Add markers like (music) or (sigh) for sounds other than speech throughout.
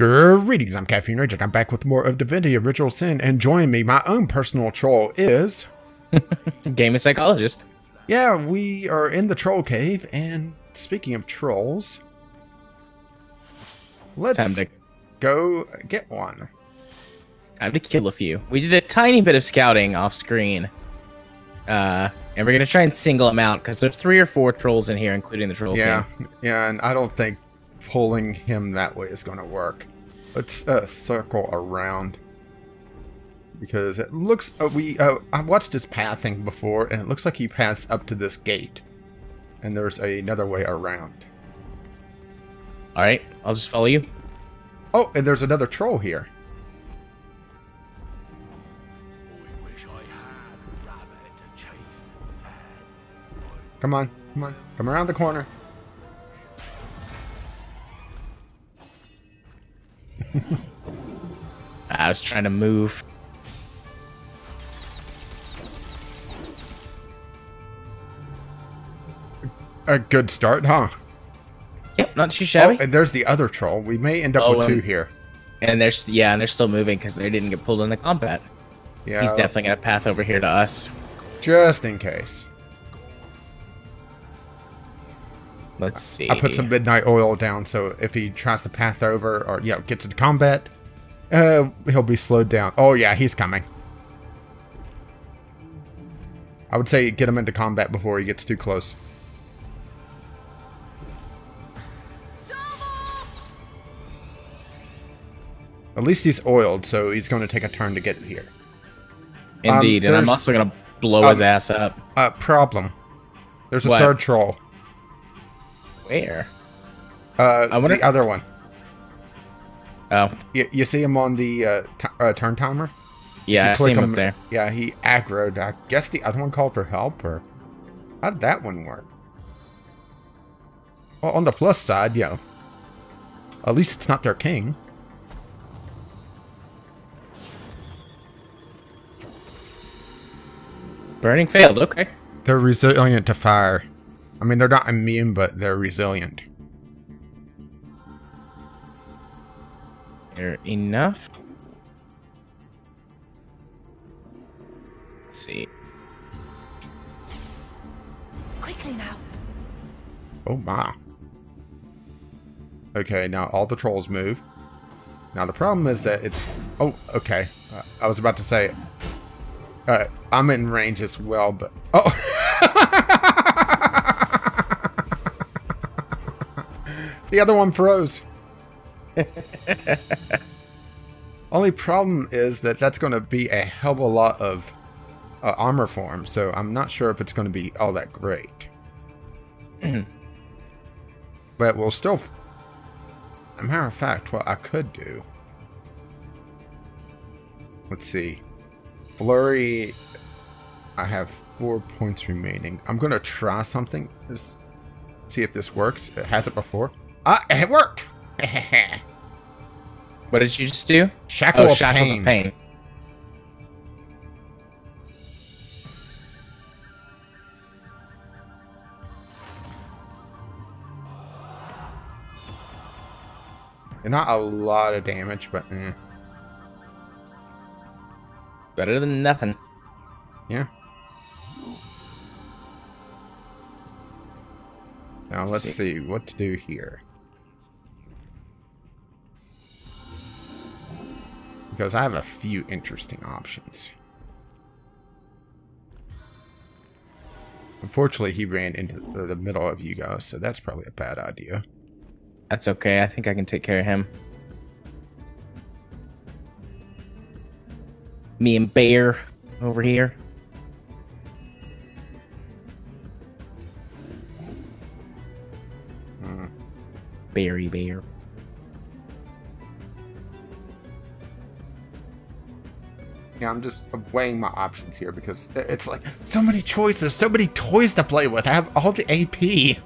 Greetings, I'm Caffeine Rage, and I'm back with more of Divinity Original Sin, and join me, my own personal troll is... (laughs) Gaming Psychologist. Yeah, we are in the Troll Cave, and speaking of trolls... Let's to- go get one. Time to kill a few. We did a tiny bit of scouting off screen. Uh, and we're gonna try and single them out, because there's three or four trolls in here, including the troll Yeah, king. yeah, and I don't think pulling him that way is going to work. Let's uh, circle around. Because it looks... Uh, we uh, I've watched his pathing before, and it looks like he passed up to this gate. And there's another way around. Alright, I'll just follow you. Oh, and there's another troll here. wish I had a rabbit to chase and had. Come on, come on. Come around the corner. I was trying to move. A good start, huh? Yep, not too Oh, shabby. and there's the other troll. We may end up Oh, with two um, here. and they're s- yeah, and they're still moving because they didn't get pulled into combat. Yeah, He's definitely gonna path over here to us. just in case. Let's see. I put some midnight oil down, so if he tries to path over or you know gets into combat, uh, he'll be slowed down. Oh yeah, he's coming. I would say get him into combat before he gets too close. At least he's oiled, so he's going to take a turn to get here. Indeed, and I'm also gonna blow his um, ass up. Uh, problem. There's a What? third troll. Where? Uh, I wonder- the other one. Oh, You, you see him on the uh, uh, turn timer? yeah, I see click him up there. Yeah, he aggroed. I guess the other one called for help, or how did that one work? Well, on the plus side, yeah. At least it's not their king. Burning failed. Okay. They're resilient to fire. I mean, they're not immune, but they're resilient. There enough. Let's see. Quickly now. Oh my. Okay, now all the trolls move. Now the problem is that it's... Oh, okay. Uh, I was about to say... Uh, I'm in range as well, but... Oh! (laughs) the other one froze. (laughs) Only problem is that that's going to be a hell of a lot of uh, armor form, so I'm not sure if it's going to be all that great. (clears throat) but we'll still... a matter of fact, what I could do... Let's see. Flurry... I have four points remaining. I'm going to try something. Just see if this works. It hasn't before. Ah, it worked! (laughs) What did you just do? Shackle Oh, of shackles pain. of pain. Not a lot of damage, but eh. Better than nothing. Yeah. Now Let's let's see. see. what to do here. Because I have a few interesting options. Unfortunately, he ran into the middle of you guys, so that's probably a bad idea. That's okay. I think I can take care of him. Me and Bear over here. Hmm. Berry Bear. Yeah, I'm just weighing my options here because it's like so many choices, so many toys to play with. I have all the AP.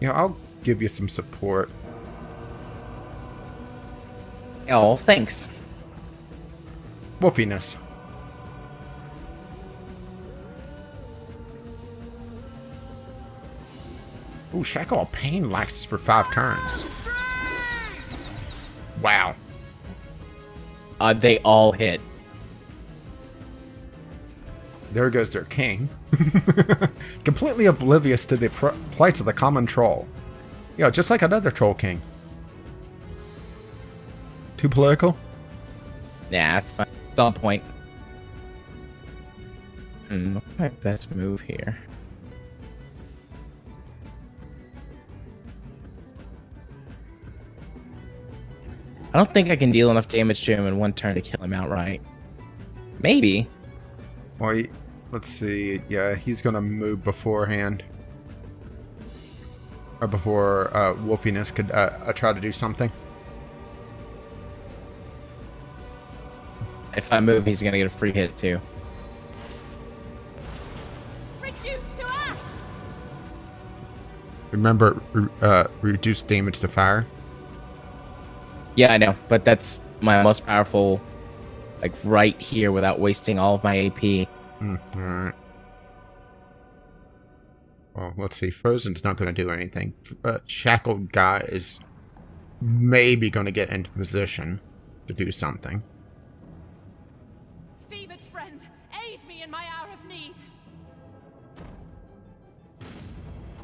Yeah, I'll give you some support. Oh, thanks. Woofiness. Ooh, Shackle of Pain lasts for five turns. Wow. Uh, they all hit. There goes their king. (laughs) Completely oblivious to the pr- plights of the common troll. You know, just like another troll king. Too political? Yeah, that's fine. It's on point. Hmm, what's my best move here? I don't think I can deal enough damage to him in one turn to kill him outright. Maybe. Well, he- let's see. Yeah, he's gonna move beforehand. Or before uh, Wolfiness could uh, uh, try to do something. If I move, he's gonna get a free hit too. Reduced to ash! Remember, uh, reduce damage to fire. Yeah, I know, but that's my most powerful, like right here without wasting all of my AP. Hmm, alright. Well, let's see. Frozen's not going to do anything. Uh, Shackled guy is maybe going to get into position to do something. Fevered friend, aid me in my hour of need.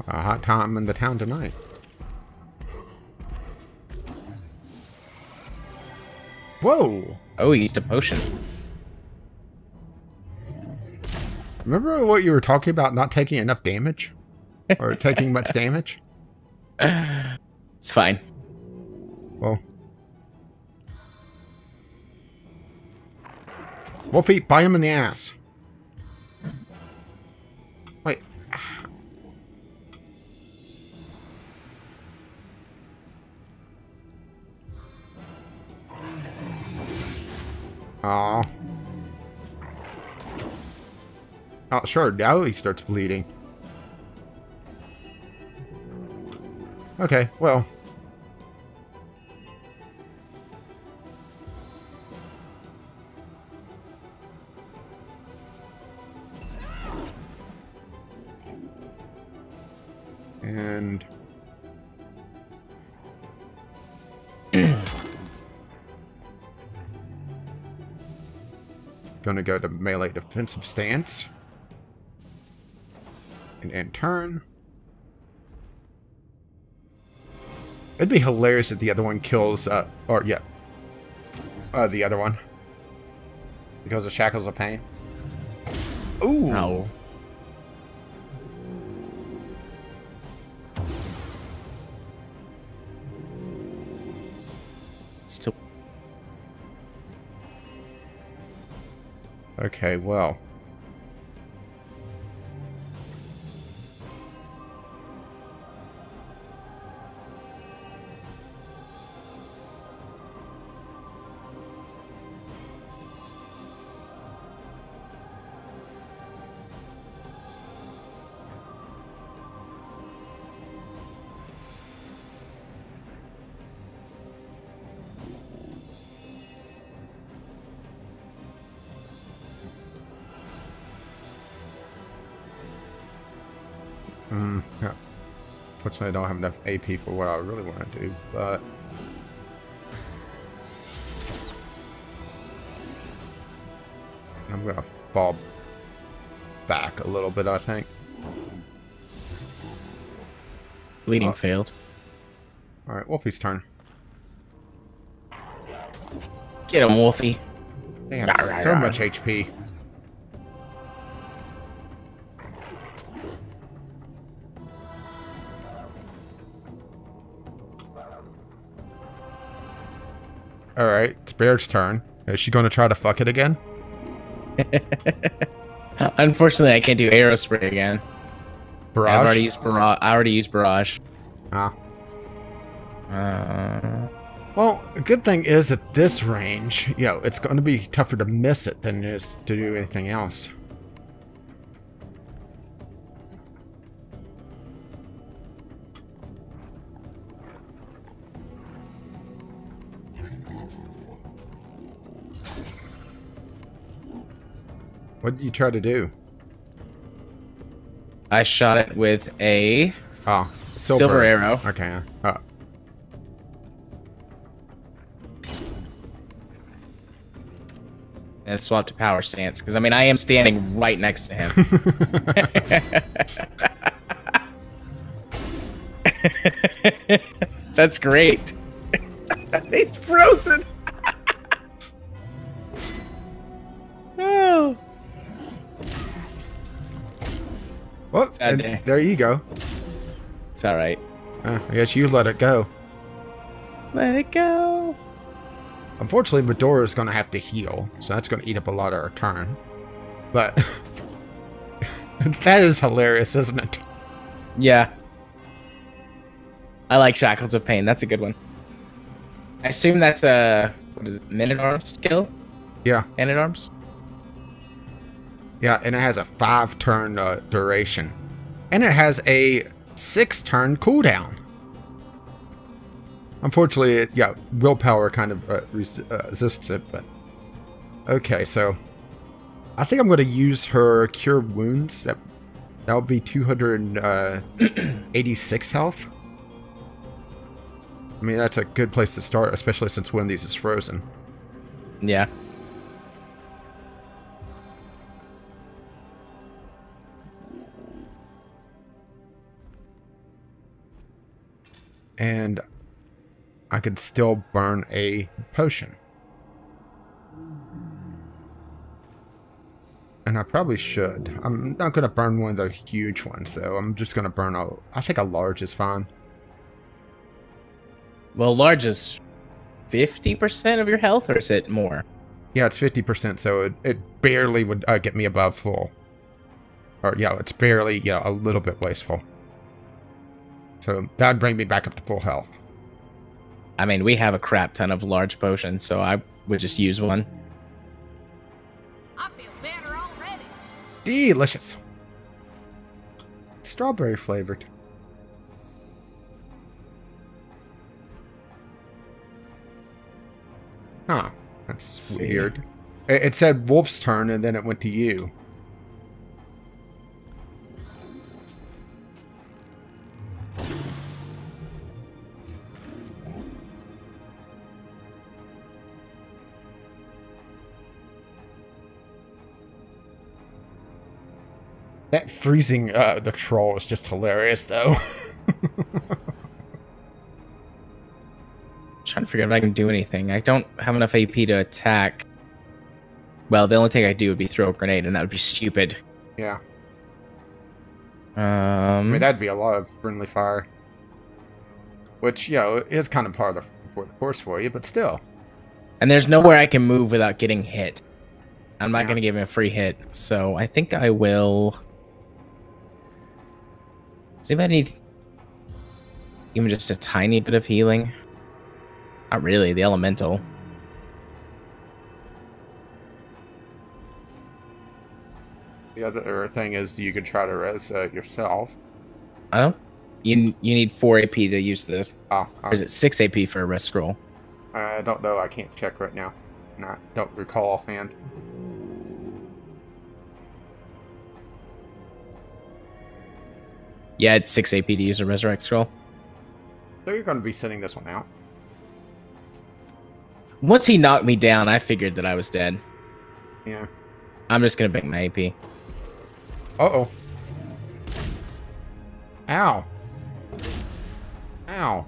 A hot time in the town tonight. Whoa! Oh, he used a potion. Remember what you were talking about not taking enough damage? Or (laughs) taking much damage? It's fine. Well. Wolfie, bite him in the ass. Wait. Aw. Oh, sure, now he starts bleeding. Okay, well. Melee defensive stance. And end turn. It'd be hilarious if the other one kills, uh, or yeah, uh, the other one. Because of Shackles of Pain. Ooh. Ow. Okay, well. Fortunately, I don't have enough AP for what I really want to do, but... I'm gonna fall back a little bit, I think. bleeding Oh. failed. Alright, Wolfie's turn. Get him, Wolfie. They have so much HP. Alright, it's Bear's turn. Is she going to try to fuck it again? (laughs) Unfortunately, I can't do arrow spray again. Barrage? I've already used barrage. I already used barrage. Ah. Uh, Well, a good thing is at this range, you know, it's going to be tougher to miss it than it is to do anything else. What did you try to do? I shot it with a Oh, Silver arrow. Okay. Uh, oh. And swap to power stance because I mean I am standing right next to him. (laughs) That's great. (laughs) He's frozen. (laughs) oh. Well, there you go. It's all right. Uh, I guess you let it go. Let it go. Unfortunately, Medora is going to have to heal, so that's going to eat up a lot of her turn. But (laughs) that is hilarious, isn't it? Yeah. I like Shackles of Pain. That's a good one. I assume that's a what is it? Minute arms skill? Yeah, Man at arms? Yeah, and it has a five turn uh, duration, and it has a six turn cooldown. Unfortunately, it, yeah, willpower kind of uh, res- uh, resists it, but okay. So I think I'm going to use her cure wounds. That that'll be 286 (clears throat) health. I mean, that's a good place to start, especially since one of these is frozen. Yeah. And I could still burn a potion. And I probably should. I'm not going to burn one of the huge ones, though. I'm just going to burn a... I think a large is fine. Well, large is 50% of your health, or is it more? Yeah, it's 50%, so it, it barely would uh, get me above full. Or, yeah, it's barely, yeah, a little bit wasteful. So that'd bring me back up to full health. I mean, we have a crap ton of large potions, so I would just use one. I feel better already. Delicious. Strawberry flavored. Huh. That's See. weird. It, it said Wolf's turn and then it went to you. Freezing uh, the troll is just hilarious, though. (laughs) trying to figure out if I can do anything. I don't have enough AP to attack. Well, the only thing I do would be throw a grenade, and that would be stupid. yeah, I Um, mean that'd be a lot of friendly fire, which you know is kind of part of the for the course for you, but still. and there's nowhere I can move without getting hit. I'm not Yeah. going to give him a free hit, so I think I will. See if I need even just a tiny bit of healing. Not really, the elemental. The other thing is you could try to res uh, yourself. I don't. You you need four AP to use this. Oh, Or is it six AP for a rest scroll? I don't know. I can't check right now. Not don't recall offhand. Yeah, it's six AP to use a resurrect scroll. So you're going to be sending this one out. Once he knocked me down, I figured that I was dead. Yeah. I'm just gonna bank my AP. Uh oh. Ow. Ow.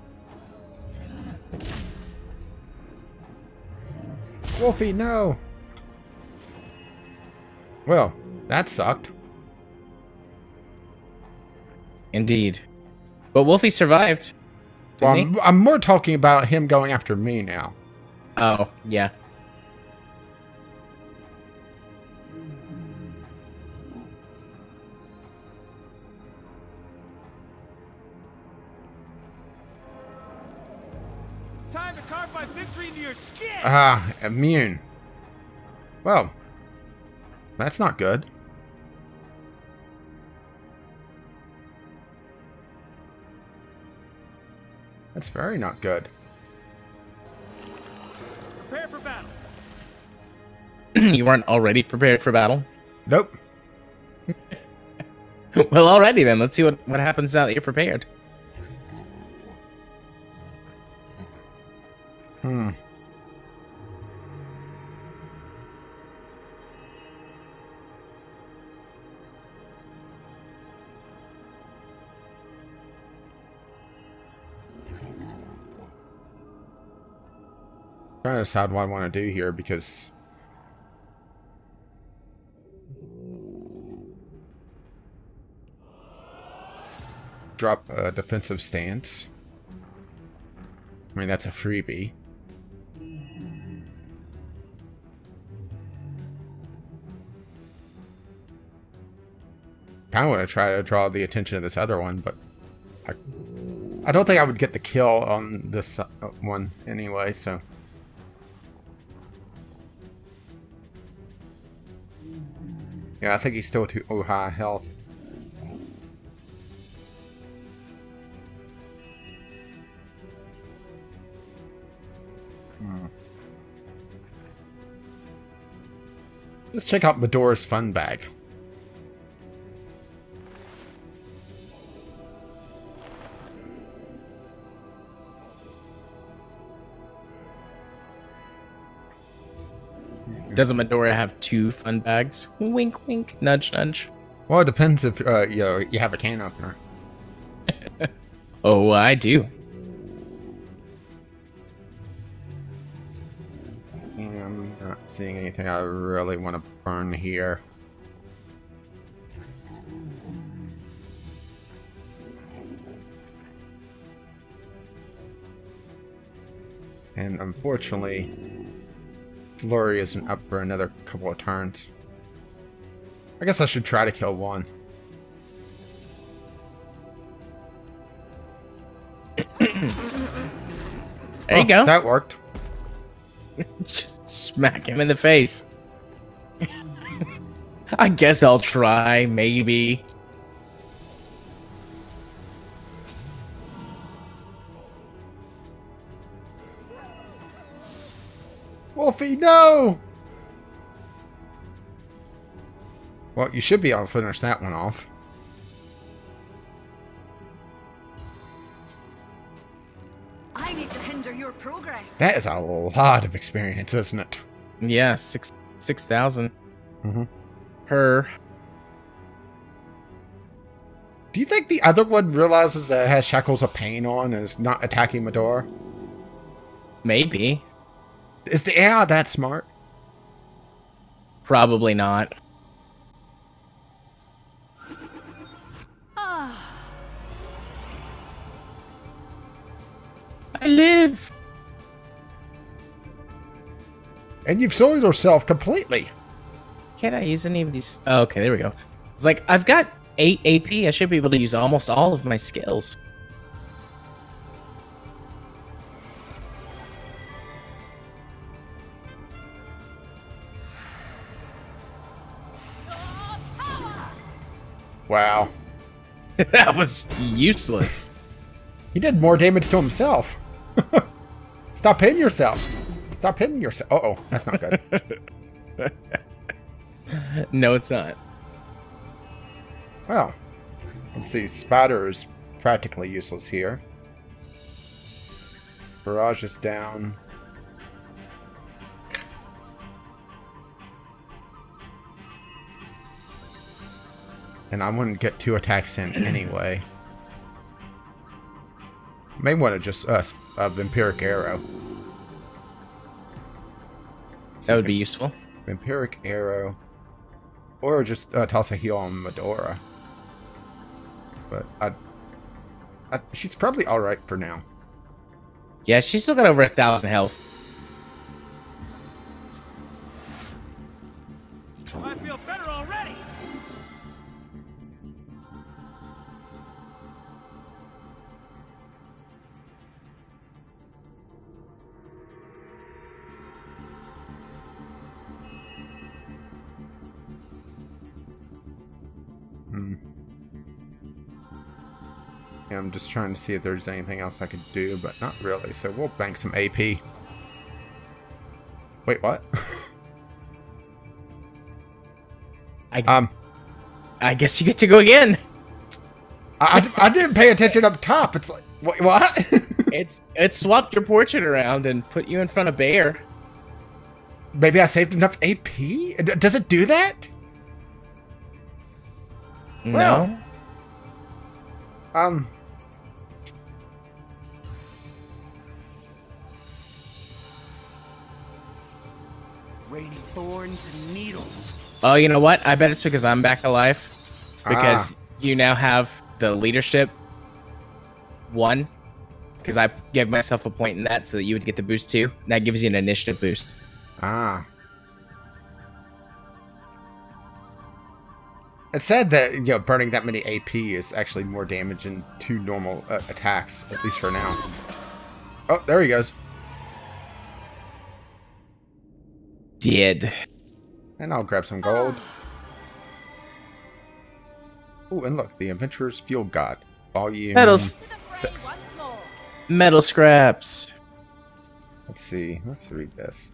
Wolfie, no. Well, that sucked. Indeed. But Wolfie survived. Well, I'm, I'm more talking about him going after me now. Oh, yeah. Time to carve my victory into your skin! Ah, immune. Well, that's not good. That's very not good. Prepare for battle. (clears throat) you weren't already prepared for battle? Nope. (laughs) well, already then. Let's see what, what happens now that you're prepared. Decide what I want to do here because drop a defensive stance. I mean, that's a freebie. Kind of want to try to draw the attention of this other one, but I, I don't think I would get the kill on this uh, one anyway, so. Yeah, I think he's still too oh, high health. Hmm. Let's check out Medora's fun bag. Doesn't Medora have two fun bags? Wink, wink, nudge, nudge. Well, it depends if uh, you know, you have a can opener. (laughs) Oh, I do. I'm not seeing anything I really want to burn here. And unfortunately, Flurry isn't up for another couple of turns. I guess I should try to kill one. (clears throat) There you Oh, go. That worked. (laughs) Just Smack him in the face. (laughs) I guess I'll try, maybe. Wolfie, no! Well, you should be able to finish that one off. I need to hinder your progress. That is a lot of experience, isn't it? Yeah, six six thousand Mhm. per. Do you think the other one realizes that it has Shackles of Pain on and is not attacking Medora? Maybe, Is the AI that smart? probably not. I live. And you've soiled yourself completely. Can't I use any of these? Oh, okay, there we go. It's like I've got eight AP. I should be able to use almost all of my skills. Wow. (laughs) that was useless. He did more damage to himself. (laughs) Stop hitting yourself. Stop hitting yourself. Uh oh, that's not good. (laughs) no, it's not. well, let's see. Spider is practically useless here. Barrage is down. And I wouldn't get two attacks in (clears throat) anyway. May want to just uh, s- uh, Vampiric Arrow. That would be useful. Vampiric Arrow. Or just uh, toss a heal on Medora. But I, I, she's probably alright for now. Yeah, she's still got over a thousand health. I feel better already. Just trying to see if there's anything else I could do, but not really. So we'll bank some AP. Wait, what? I, um, I guess you get to go again. I, I, I didn't pay attention up top. It's like, what? what? (laughs) it's it swapped your portrait around and put you in front of Bear. Maybe I saved enough AP? Does it do that? Well. no. Um. Thorns and needles. Oh, you know what? I bet it's because I'm back alive. Because Ah. you now have the leadership one. Because I gave myself a point in that so that you would get the boost too. That gives you an initiative boost. Ah. It said that you know burning that many AP is actually more damage than two normal uh, attacks, at least for now. Oh, there he goes. Did. And I'll grab some gold. Oh, and look, the Adventurer's Field Guide, volume Medals. To the fray Six. Metal scraps. Let's see. Let's read this.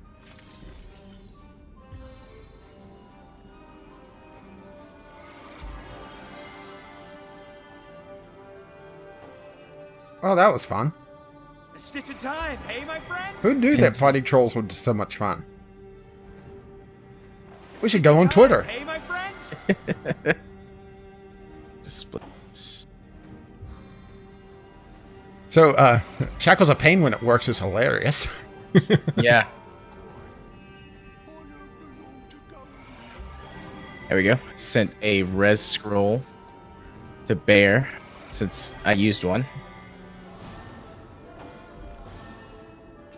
Oh, that was fun. A stitch of time, hey, my friends? Who knew that fighting trolls were so much fun? We should go on Twitter. Hey, my friends? (laughs) Just split. So, uh, Shackles of Pain when it works is hilarious. (laughs) Yeah. There we go. Sent a res scroll to Bear since I used one.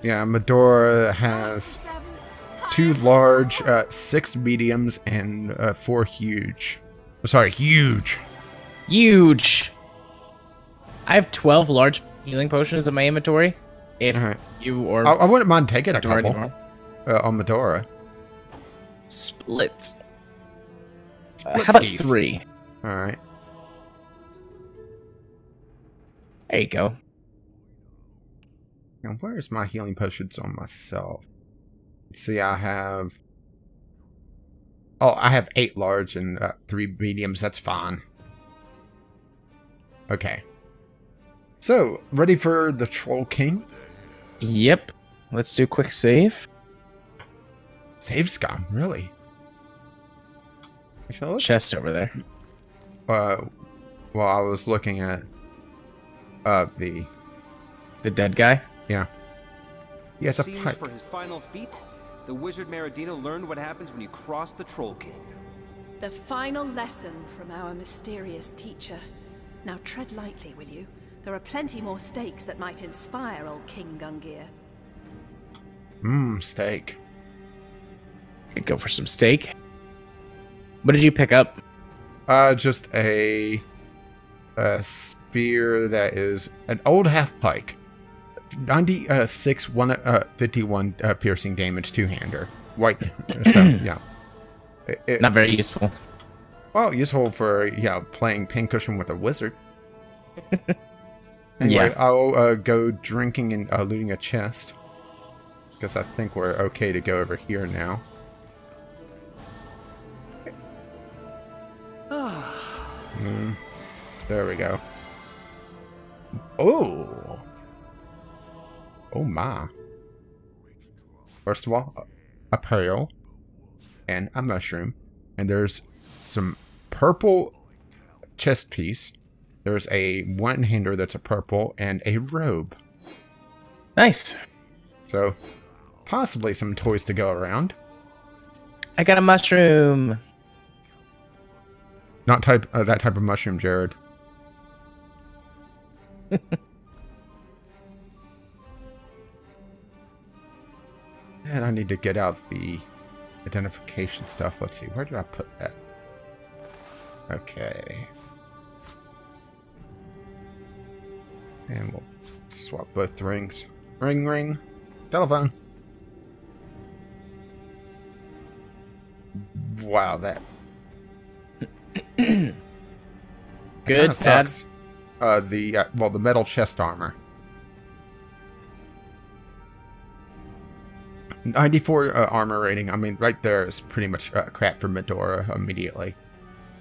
yeah, Medora has Seven. Two large, uh, six mediums, and uh, four huge. I'm sorry, huge. Huge. I have 12 large healing potions in my inventory. If Alright. you or I, I wouldn't mind taking a couple anymore. uh, on Medora. Split. Uh, how about three? All right. There you go. Now, where's my healing potions on myself? See, I have. Oh, I have eight large and uh, three mediums. That's fine. Okay. So, ready for the Troll King? Yep. Let's do a quick save. Save scum, really? Actually, let's, Chest over there. uh, well, I was looking at uh the The dead guy. yeah. He has a pipe. for his final feat, the wizard Maradino learned what happens when you cross the Troll King. The final lesson from our mysterious teacher. Now tread lightly, will you? There are plenty more stakes that might inspire old King Gungir. Mmm, steak. Could go for some steak. What did you pick up? Uh, just a a spear that is an old half pike, ninety uh, one uh fifty one uh, piercing damage two hander white. so (laughs) yeah, It- it- Not very useful. well useful for yeah playing pincushion with a wizard. (laughs) anyway, Yeah. I'll uh, go drinking and uh, looting a chest because I think we're okay to go over here now. (sighs) Mm, there we go. Oh. Oh my. First of all, a- a pearl and a mushroom. And there's some purple chest piece. There's a one hander that's a purple and a robe. Nice. So possibly some toys to go around. I got a mushroom. Not type uh, that type of mushroom, Jared. (laughs) and I need to get out the identification stuff. Let's see, where did I put that? Okay. And we'll swap both rings. Ring, ring. Telephone. Wow, that (clears throat) Good, kinda bad. sucks. Uh, the uh, well, the metal chest armor. Ninety-four uh, armor rating. I mean, right there is pretty much uh, crap for Medora immediately,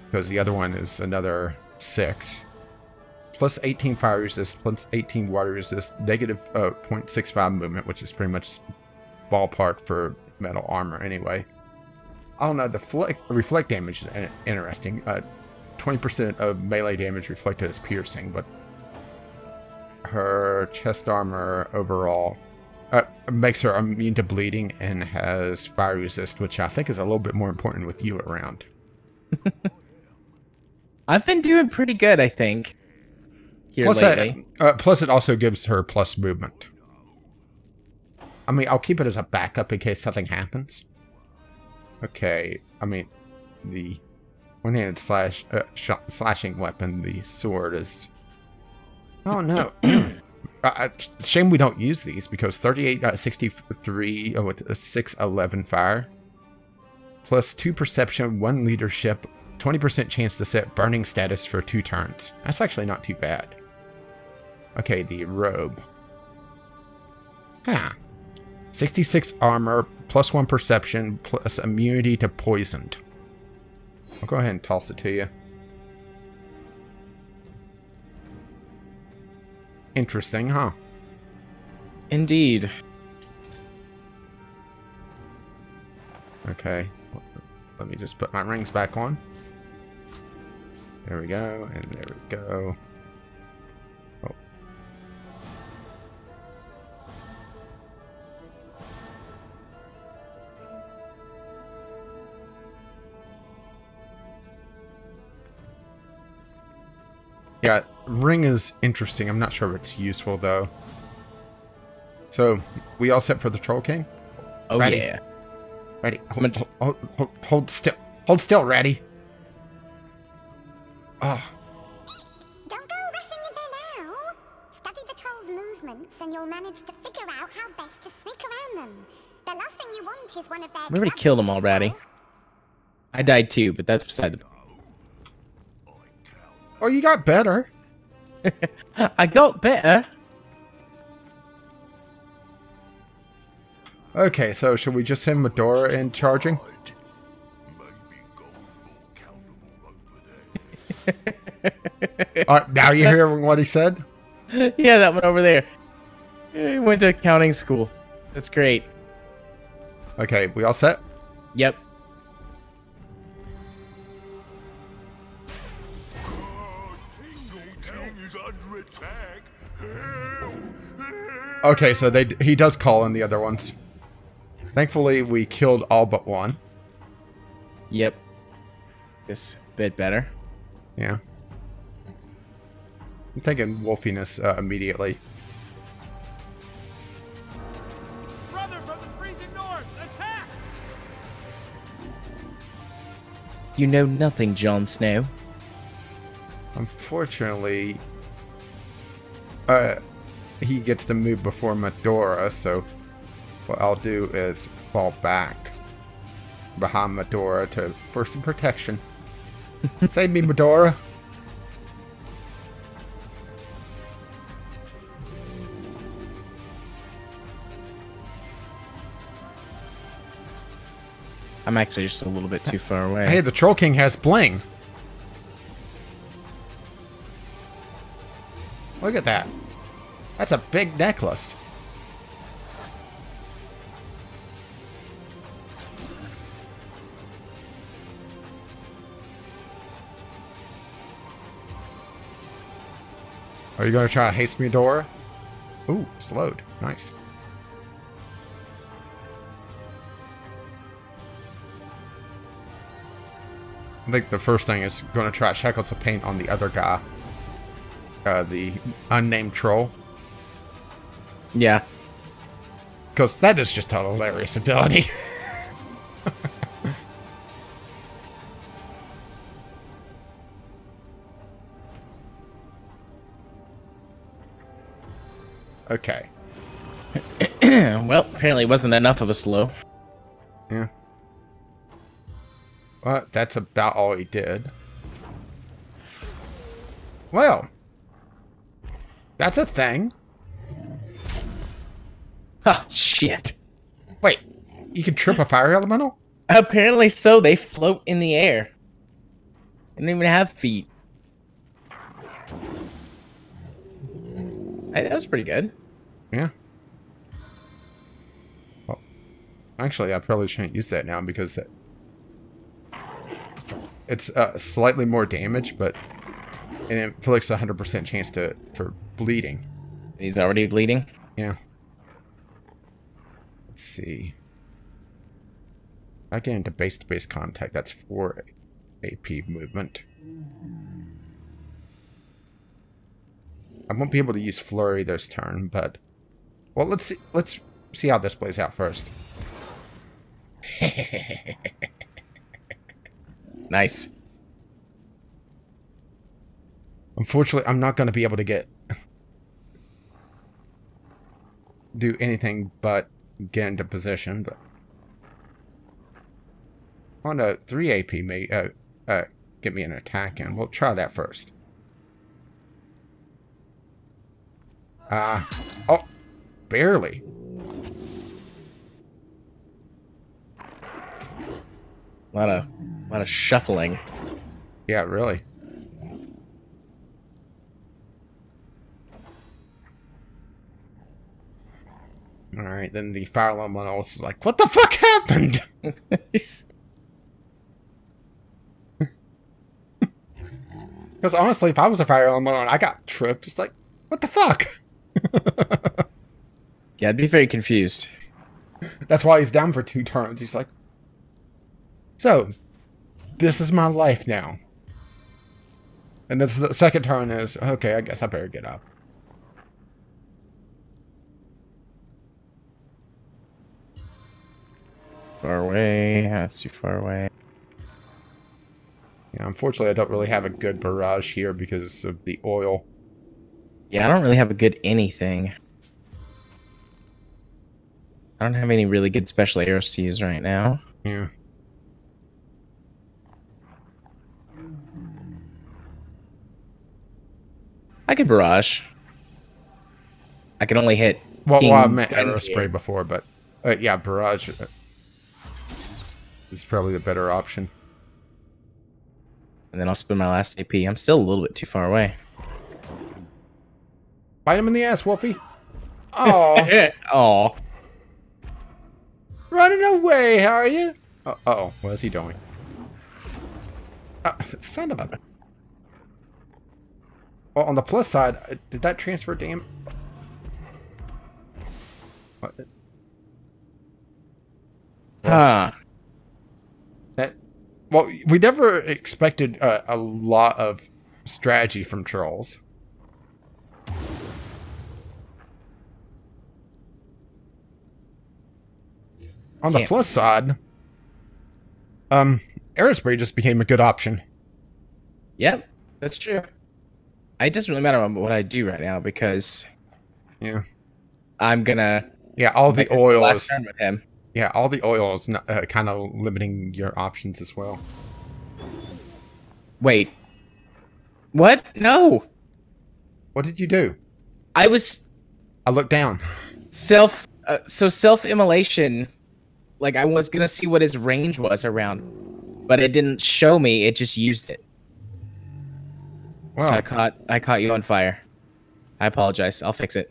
because the other one is another six. plus 18 fire resist, plus 18 water resist, negative uh, 0.65 movement, which is pretty much ballpark for metal armor anyway. I don't know, the flex, reflect damage is interesting. Uh, 20% of melee damage reflected as piercing, but her chest armor overall uh, makes her immune to bleeding and has fire resist, which I think is a little bit more important with you around. (laughs) I've been doing pretty good, I think. Here Plus, lately. that, uh, plus, it also gives her plus movement. I mean, I'll keep it as a backup in case something happens. Okay, I mean, the one-handed slash uh, sh- slashing weapon, the sword, is. Oh no! (clears throat) uh, shame we don't use these because 38, uh, 63 with a 6, 11 fire, plus two perception, one leadership, 20% chance to set burning status for two turns. That's actually not too bad. Okay, the robe. Ah. 66 armor, plus 1 perception, plus immunity to poisoned. I'll go ahead and toss it to you. Interesting, huh? Indeed. Okay. Let me just put my rings back on. There we go, and there we go. Oh. Yeah, ring is interesting. I'm not sure if it's useful though. So, we all set for the Troll King? Oh Ready. yeah. Ready. Hold, hold, hold, hold, hold still. Hold still, ready. Oh, Don't go rushing in there now. Study the troll's movements and you'll manage to figure out how best to sneak around them. The last thing you want is one of their We already clubs killed him to already. I died too, but that's beside the oh, you got better. (laughs) I got better. Okay, so should we just send Medora in charging? Right. Maybe go more countable over there. Now you hear what he said? yeah, that one over there. He went to accounting school. That's great. Okay, we all set? Yep. Okay, so they he does call in the other ones. Thankfully, we killed all but one. Yep. This bit better. Yeah. I'm thinking wolfiness uh, immediately. Brother from the freezing north, attack! You know nothing, Jon Snow. Unfortunately, uh, he gets to move before Medora, so what I'll do is fall back behind Medora to for some protection. (laughs) Save me, Medora. I'm actually just a little bit too far away. Hey, the Troll King has bling. Look at that. That's a big necklace. Are you going to try to haste me, Dora? Ooh, slowed. Nice. I think the first thing is going to try shackles of pain on the other guy. Uh, the unnamed troll. Yeah. Because that is just a hilarious ability. (laughs) okay. (clears throat) well, apparently it wasn't enough of a slow. Yeah. Well, that's about all he did. Well. That's a thing. (laughs) Oh, shit. Wait, you can trip a fire elemental? Apparently so. They float in the air. They don't even have feet. Hey, that was pretty good. Yeah. Well, actually, I probably shouldn't use that now because it, it's uh, slightly more damage, but it inflicts a hundred percent chance to for bleeding. He's already bleeding. Yeah. Let's see. I get into base-to-base contact. That's four AP movement. I won't be able to use flurry this turn, but well, let's see. Let's see how this plays out first. (laughs) Nice. Unfortunately, I'm not going to be able to get do anything but get into position. But on a three AP may uh, uh, get me an attack, in. we'll try that first. Ah, uh, oh, barely. A lot of, a lot of shuffling. Yeah, really. All right, then the fire alarm off. It's like, what the fuck happened? (laughs) Because honestly, if I was a fire alarm on, I got tripped. It's like, what the fuck? (laughs) yeah, I'd be very confused. That's why he's down for two turns. He's like, so, this is my life now. And then the second turn is, okay, I guess I better get up. Far away. That's too far away. Yeah, unfortunately, I don't really have a good barrage here because of the oil. Yeah, I don't really have a good anything. I don't have any really good special arrows to use right now. Yeah. I could barrage. I can only hit. Well, well I meant arrow spray before, but uh, yeah, barrage uh, is probably the better option. And then I'll spend my last AP. I'm still a little bit too far away. Bite him in the ass, Wolfie. (laughs) Oh, Oh. running away, how are you? Uh oh, what is he doing? Uh, son of a. Well, on the plus side, uh, did that transfer dam? What? Huh. That, well, we never expected uh, a lot of strategy from trolls. On the Can't- plus side, um, arrow spray just became a good option. Yep, that's true. It doesn't really matter what I do right now because Yeah, I'm gonna yeah. All the make oil last is turn with him. Yeah. All the oil is uh, kind of limiting your options as well. Wait. What? No. What did you do? I was I looked down. self. Uh, so self immolation. Like I was gonna see what his range was around, but it didn't show me. It just used it. So I caught. I caught you on fire. I apologize. I'll fix it.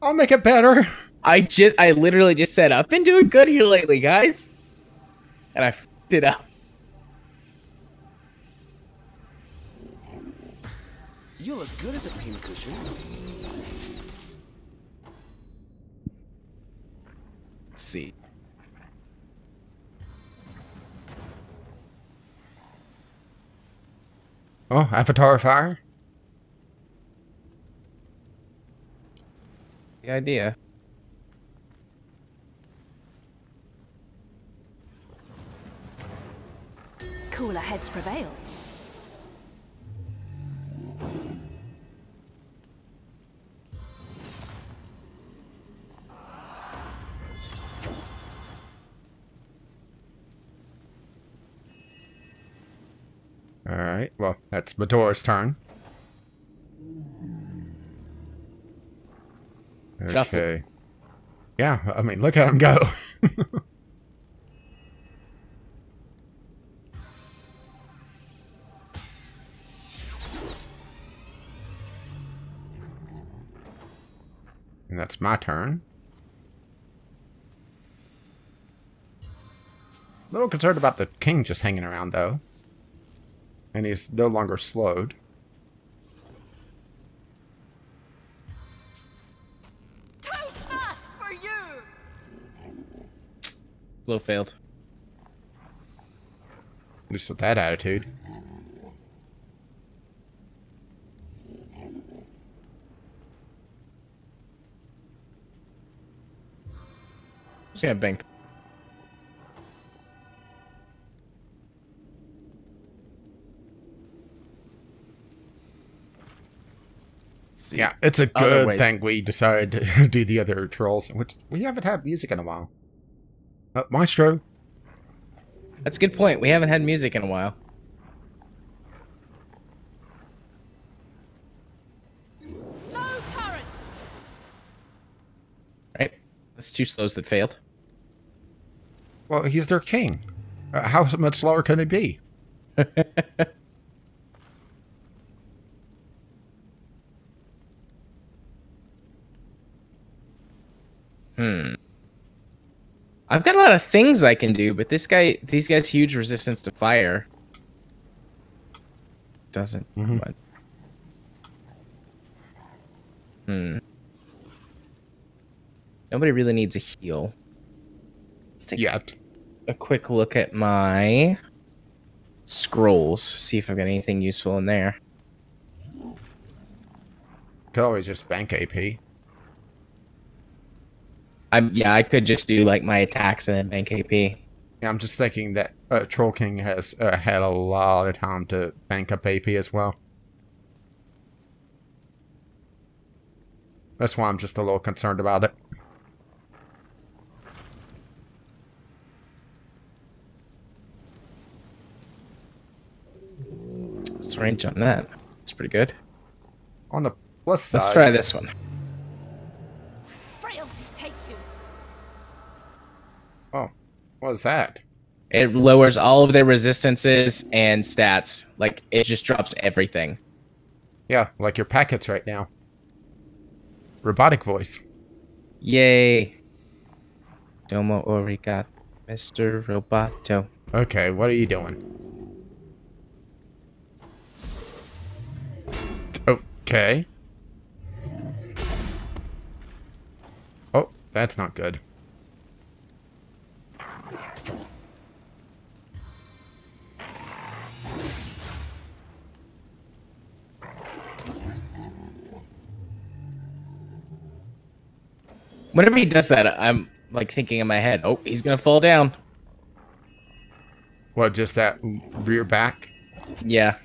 I'll make it better. I just. I literally just said I've been doing good here lately, guys, and I fucked it up. You look good as a pincushion. Let's see. Oh, Avatar of Fire. The idea. Cooler heads prevail. All right. Well, that's Madora's turn. Shuffle. Okay. Yeah, I mean, look at him go. (laughs) And that's my turn. A little concerned about the king just hanging around, though. And he's no longer slowed. Too fast for you! Blow failed. At least with that attitude. Just gonna bank. See. Yeah, it's a good thing we decided to (laughs) do the other trolls, which we haven't had music in a while. Uh, Maestro, That's a good point. We haven't had music in a while. Slow current! Right? That's two slows that failed. Well, he's their king. Uh, how (laughs) much slower can it be? (laughs) Hmm. I've got a lot of things I can do, but this guy, these guys, huge resistance to fire. Doesn't. Mhm. But. Hmm. Nobody really needs a heal. Let's take Yeah, a quick look at my scrolls. See if I've got anything useful in there. could always just bank AP. I'm yeah, I could just do like my attacks and then bank AP. Yeah, I'm just thinking that uh, Troll King has uh, had a lot of time to bank up AP as well. That's why I'm just a little concerned about it. What's range on that? It's pretty good. On the plus side, Let's try this one. Frailty take you! Oh, what is that? It lowers all of their resistances and stats. Like it just drops everything. Yeah, like your packets right now. Robotic voice. Yay. Domo Origat, Mr. Roboto. Okay, what are you doing? Okay. Oh, that's not good. Whenever he does that, I'm like thinking in my head, oh, he's gonna fall down. What, just that rear back? Yeah.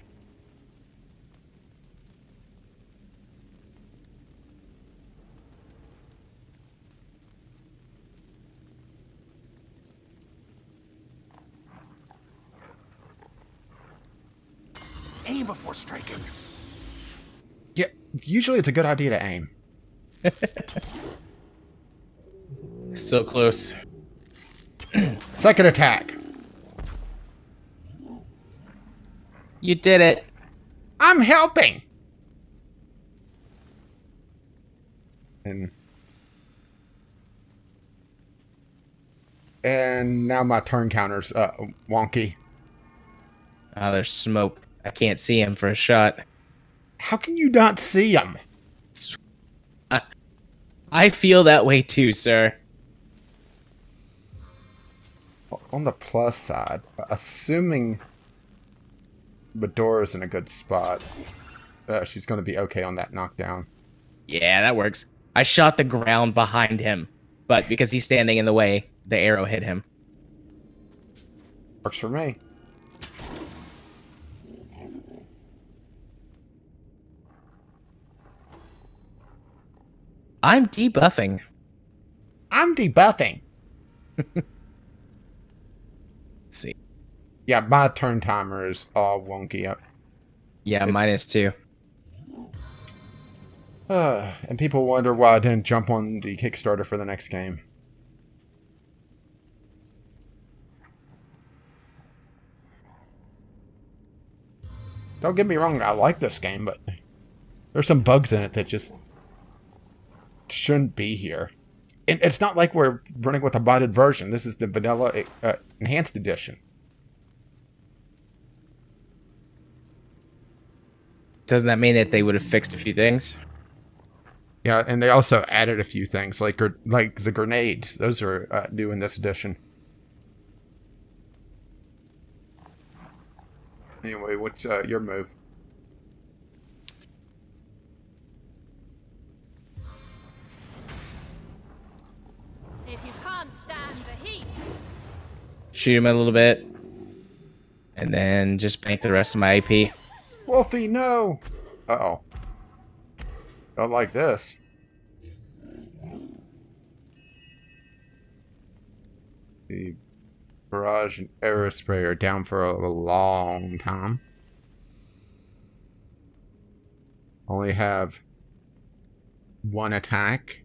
Aim before striking. Yeah, usually it's a good idea to aim. (laughs) Still close. Second attack. You did it. I'm helping. And and now my turn counter's uh, wonky. Oh, there's smoke. I can't see him for a shot. How can you not see him? I feel that way too, sir. On the plus side, assuming Madora's in a good spot, uh, she's going to be okay on that knockdown. Yeah, that works. I shot the ground behind him, but because he's standing in the way, the arrow hit him. Works for me. I'm debuffing. I'm debuffing. (laughs) see. Yeah, my turn timer is all wonky up. Yeah, minus two. Uh, (sighs) and people wonder why I didn't jump on the Kickstarter for the next game. Don't get me wrong, I like this game, but there's some bugs in it that just shouldn't be here. And it's not like we're running with a modded version. This is the vanilla uh, enhanced edition. Doesn't that mean that they would have fixed a few things? Yeah, and they also added a few things like gr- like the grenades. Those are uh, new in this edition. Anyway, what's uh, your move? Shoot him a little bit. And then just bank the rest of my AP. Wolfie, no! Uh oh. Don't like this. The barrage and arrow spray are down for a long time. Only have one attack.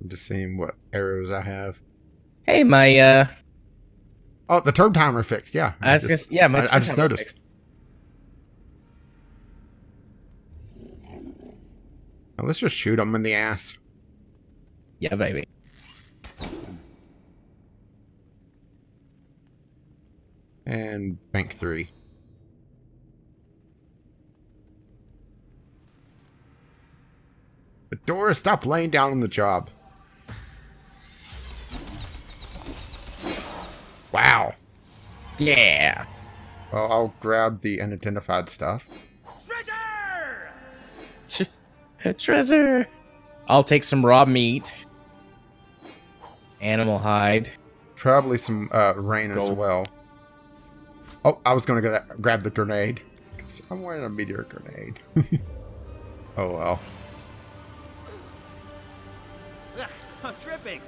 I'm just seeing what arrows I have. Hey, my uh Oh, the turn timer fixed. Yeah, I was just- gonna, yeah, my I, I just noticed. fixed. Now, let's just shoot him in the ass. Yeah, baby. And bank three. The door, stop laying down on the job. Wow. Yeah. Well, I'll grab the unidentified stuff. Treasure! (laughs) Treasure. I'll take some raw meat. Animal hide. Probably some uh, rain as well. Oh, I was going to grab the grenade. I'm wearing a meteor grenade. (laughs) oh, well. Ugh, I'm tripping.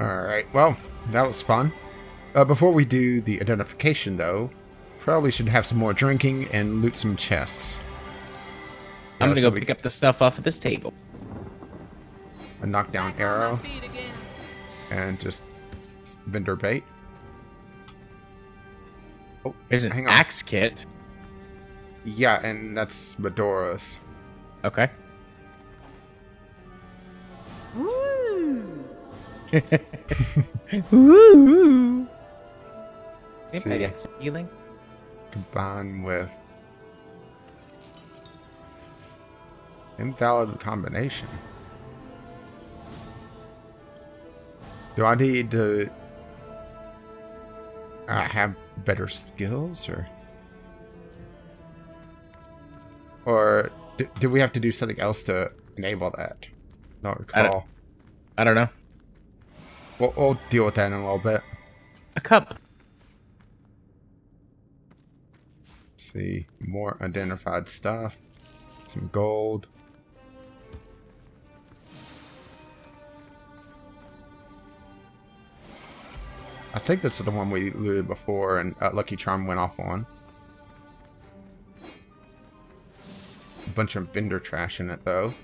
Alright, well, that was fun. Uh, before we do the identification, though, probably should have some more drinking and loot some chests. I'm gonna so go we- pick up the stuff off of this table. A knockdown arrow and just s- vendor bait. Oh, There's an hang on. axe kit. Yeah, and that's Medora's. Okay. Woo! Think I get some healing. combined with invalid combination. Do I need to uh, have better skills or or do, do we have to do something else to enable that? Not I don't- recall. I don't know. We'll, we'll deal with that in a little bit. A cup. see more identified stuff some gold I think this is the one we looted before and uh, Lucky Charm went off on. A bunch of vendor trash in it though.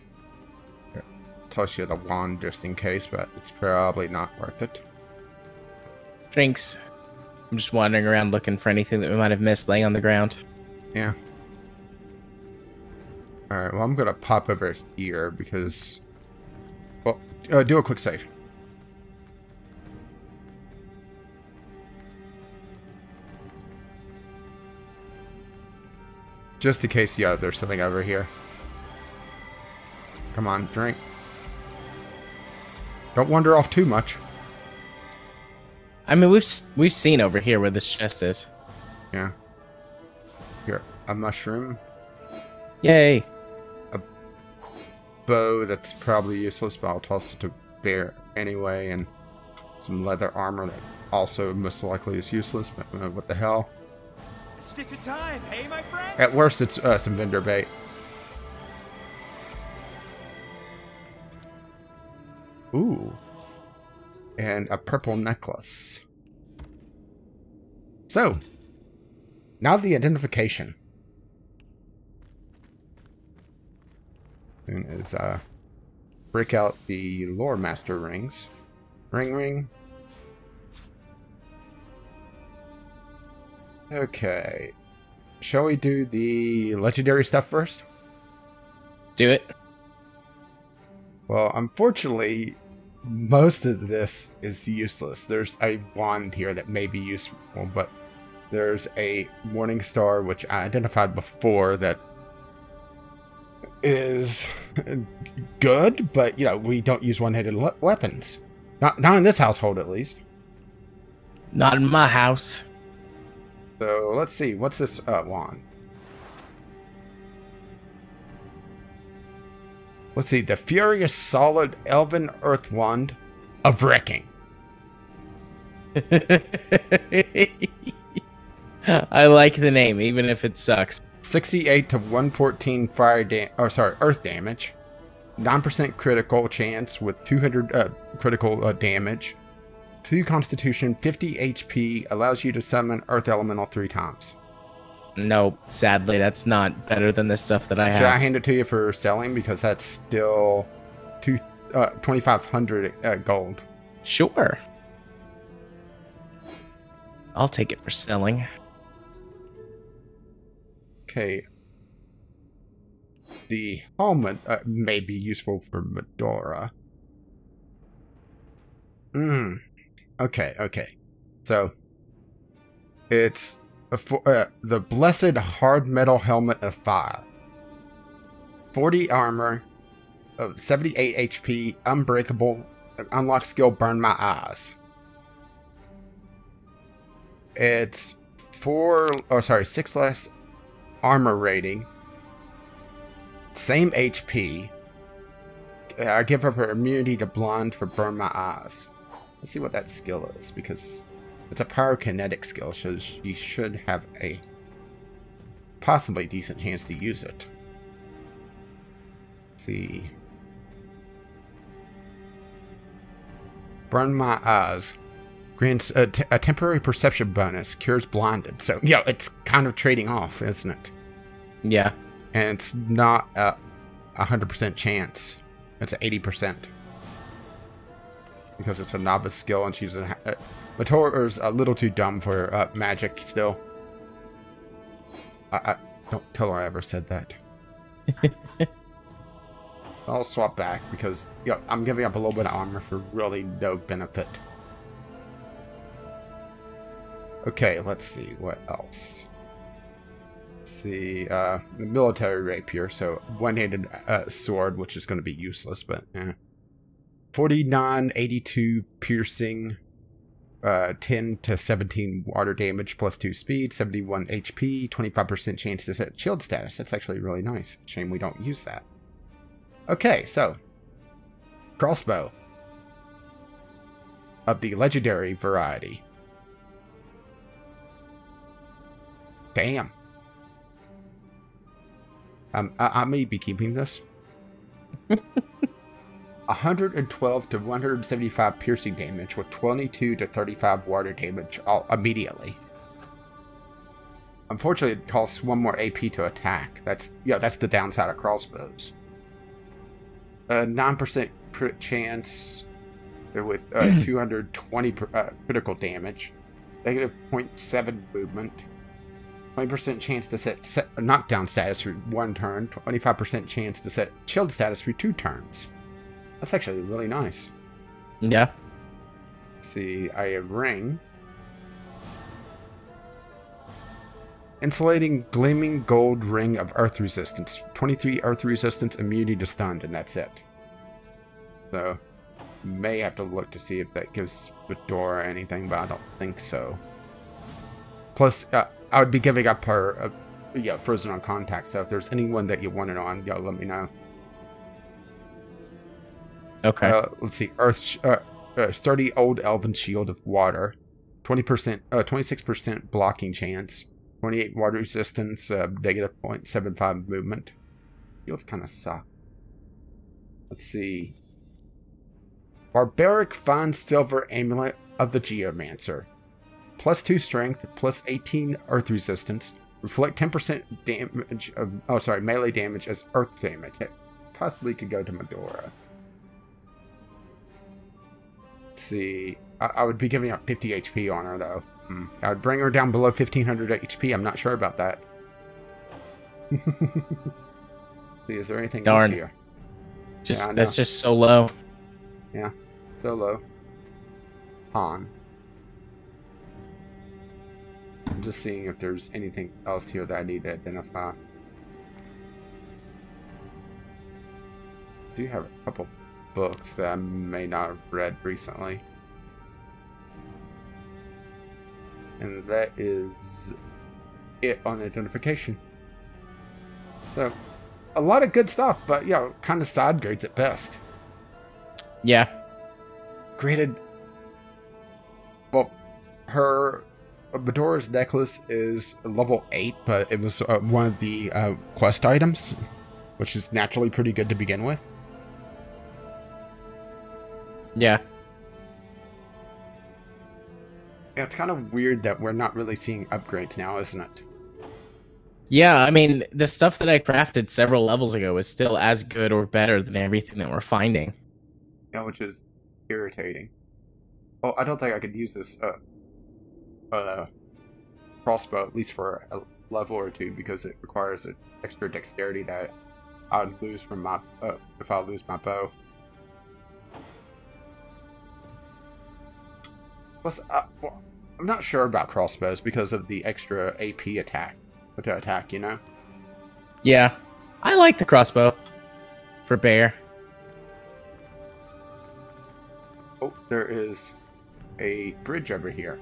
Toss you the wand just in case, but it's probably not worth it. Drinks. I'm just wandering around looking for anything that we might have missed laying on the ground. Yeah. Alright, well, I'm going to pop over here because... Well, uh, do a quick save. Just in case, yeah, there's something over here. Come on, drink. Don't wander off too much. I mean, we've we've seen over here where this chest is. Yeah. Here, a mushroom. Yay! A bow that's probably useless, but I'll toss it to bear anyway, and some leather armor that also most likely is useless, but uh, what the hell. Stick to time, hey, my friend? At worst, it's uh, some vendor bait. Ooh. And a purple necklace. So, now the identification. soon is uh, break out the Lore Master rings. Ring ring. Okay. Shall we do the legendary stuff first? Do it. Well, unfortunately, most of this is useless. There's a wand here that may be useful, but there's a Morning Star, which I identified before, that is good, but, you know, we don't use one-handed le- weapons. Not, not in this household, at least. Not in my house. So, let's see. What's this uh, wand? Let's see. The Furious Solid Elven Earth Wand of Wrecking. (laughs) I like the name, even if it sucks. 68 to 114 fire dam- oh sorry earth damage 9% critical chance with 200 uh, critical uh, damage 2 constitution 50 hp allows you to summon earth elemental three times No, sadly, that's not better than the stuff that I have. should i hand it to you for selling because that's still two uh, 2500 uh, gold Sure. I'll take it for selling. okay the helmet uh, may be useful for medora Hmm. Okay, okay. So it's a, fo- uh, the blessed hard metal helmet of fire. 40 armor, of 78 HP, unbreakable, unlock skill burn my eyes. It's four, oh sorry, six less armor rating, same HP. I give up her immunity to blind for burn my eyes. Let's see what that skill is because it's a pyrokinetic skill, so she should have a possibly decent chance to use it. Let's see. Burn my eyes. Grants a, t- a temporary perception bonus. Cures blinded. So, yeah, it's kind of trading off, isn't it? Yeah. And it's not a 100% chance. It's an 80%. Because it's a novice skill and she's a... Mator's a little too dumb for uh, magic still. I, I don't tell her I ever said that. (laughs) I'll swap back because you know, I'm giving up a little bit of armor for really no benefit. Okay, let's see what else. Let's see, uh, the military rapier, so one-handed uh, sword, which is going to be useless, but eh. 49, 82 piercing, uh, 10 to 17 water damage plus 2 speed, 71 HP, 25% chance to set shield status. That's actually really nice. Shame we don't use that. Okay, so crossbow of the legendary variety. Damn. Um, I, I may be keeping this. (laughs) 112 to 175 piercing damage with 22 to 35 water damage all immediately. Unfortunately, it costs one more AP to attack. That's yeah, that's the downside of crossbows. A nine percent crit chance with uh, (clears throat) 220 per, uh, critical damage, negative 0.7 movement, 20% chance to set, set knockdown status for one turn, 25% chance to set chilled status for two turns. That's actually really nice. Yeah. Let's see, I have ring. Insulating gleaming gold ring of earth resistance. 23 earth resistance, immunity to stunned, and that's it. So, may have to look to see if that gives Madora anything, but I don't think so. Plus, uh, I would be giving up her, uh, yeah, frozen on contact. So if there's anyone that you want it on, yo, let me know. Okay. Uh, let's see, Earth, uh, uh, sturdy old elven shield of water, twenty percent, uh, twenty six percent blocking chance, twenty eight water resistance, uh, negative 0.75 movement. Shields kind of suck. Let's see. Barbaric fine silver amulet of the Geomancer, plus two strength, plus eighteen earth resistance. Reflect ten percent damage of oh sorry melee damage as earth damage. It possibly could go to Medora. See. I, I would be giving up 50 HP on her, though. Hmm. I would bring her down below 1500 HP. I'm not sure about that. (laughs) see, is there anything Darn. else here? Just Yeah, that's just so low. Yeah. Solo. On. I'm just seeing if there's anything else here that I need to identify. do you have a couple books that I may not have read recently. And that is it on identification. So, a lot of good stuff, but, you know, kind of side grades at best. Yeah. Granted, well, her uh, Medora's necklace is level 8, but it was uh, one of the uh, quest items, which is naturally pretty good to begin with. Yeah. Yeah, it's kind of weird that we're not really seeing upgrades now, isn't it? Yeah, I mean, the stuff that I crafted several levels ago is still as good or better than everything that we're finding. Yeah, which is irritating. Oh, I don't think I could use this uh, uh, crossbow, at least for a level or two, because it requires an extra dexterity that I would lose from my uh, if I lose my bow. Plus, uh, well, I'm not sure about crossbows because of the extra AP attack to attack. You know. Yeah. I like the crossbow for bear. Oh, there is a bridge over here.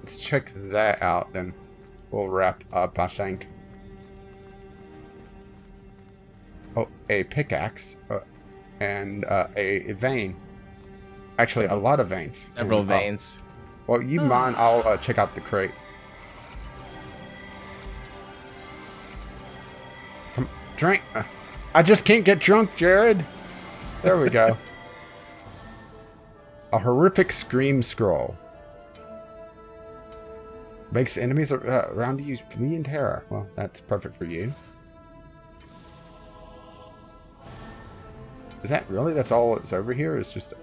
Let's check that out, then we'll wrap up, I think. Oh, a pickaxe uh, and uh, a vein. Actually, a lot of veins. Several And, uh, veins. well, you mind? I'll uh, check out the crate. Come, drink. Uh, I just can't get drunk, Jared. There we go. (laughs) A horrific scream scroll. Makes enemies uh, around you flee in terror. Well, that's perfect for you. Is that really? That's all that's over here? Is just.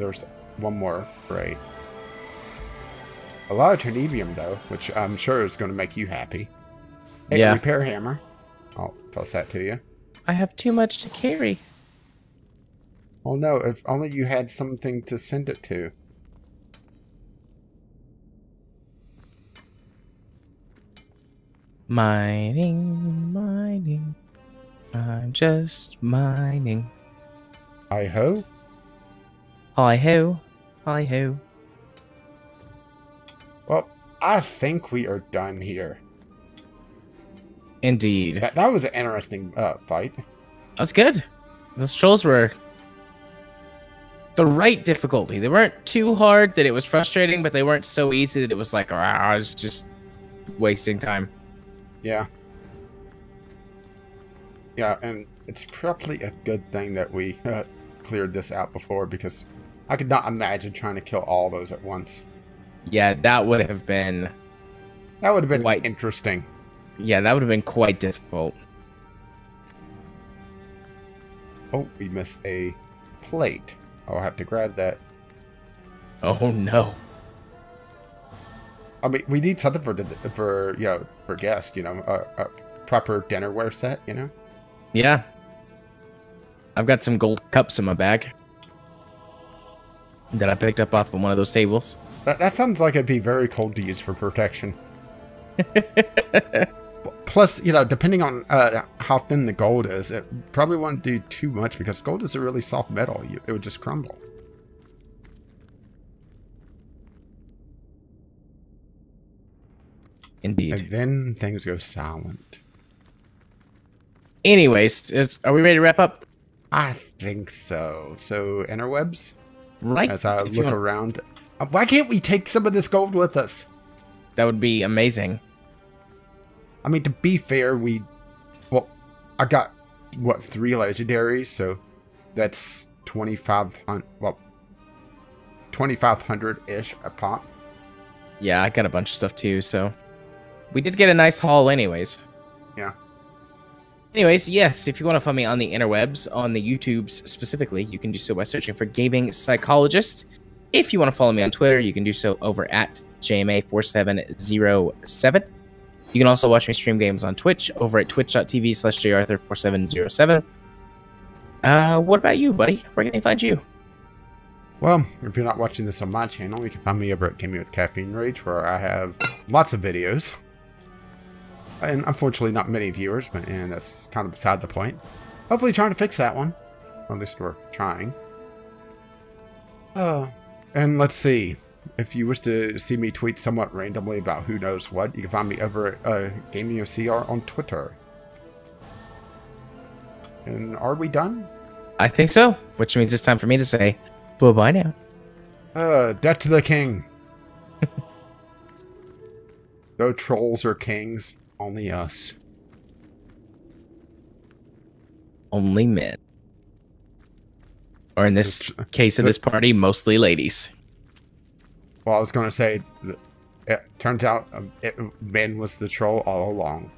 Well, there's one more. right? A lot of Tenebrium, though, which I'm sure is going to make you happy. Hey, Yeah. repair hammer. I'll toss that to you. I have too much to carry. Oh no, if only you had something to send it to. Mining, mining. I'm just mining. Hi ho? Hi ho, hi ho. Well, I think we are done here. Indeed. That, that was an interesting uh, fight. That's good. Those trolls were the right difficulty. They weren't too hard that it was frustrating, but they weren't so easy that it was like, ah, I was just wasting time. Yeah. Yeah, and it's probably a good thing that we uh, cleared this out before because I could not imagine trying to kill all those at once. Yeah, that would have been, That would have been quite interesting. yeah, that would have been quite difficult. Oh, we missed a plate. I'll have to grab that. Oh no. I mean, we need something for the for you know for guests. You know, a, a proper dinnerware set. You know. Yeah. I've got some gold cups in my bag that I picked up off of one of those tables. That, that sounds like it'd be very cold to use for protection. (laughs) Plus, you know, depending on uh, how thin the gold is, it probably won't do too much because gold is a really soft metal. You, it would just crumble. Indeed. And then things go silent. Anyways, is, are we ready to wrap up? I think so. So, interwebs, Right. as I if look around. Uh, Why can't we take some of this gold with us? That would be amazing. I mean, to be fair, we. Well, I got, what, three legendaries, so that's 2,500. Well, 2,500 ish a pop. Yeah, I got a bunch of stuff too, so we did get a nice haul anyways. Yeah. Anyways, yes, if you want to find me on the interwebs, on the YouTubes specifically, you can do so by searching for Gaming Psychologist. If you want to follow me on Twitter, you can do so over at JMA4707. You can also watch me stream games on Twitch over at twitch.tv slash jarthur4707. Uh, what about you, buddy? Where can they find you? Well, if you're not watching this on my channel, you can find me over at Gaming with Caffeine Rage, where I have lots of videos. And unfortunately, not many viewers, but and that's kind of beside the point. Hopefully, trying to fix that one. At least we're trying. Uh, and let's see. If you wish to see me tweet somewhat randomly about who knows what, you can find me over at uh, Gaming of CR on Twitter. And are we done? I think so, which means it's time for me to say bye bye now. Uh, debt to the king. (laughs) no trolls or kings, only us. Only men. Or in this case of this party, mostly ladies. Well, I was going to say, it turns out um, it, Ben was the troll all along.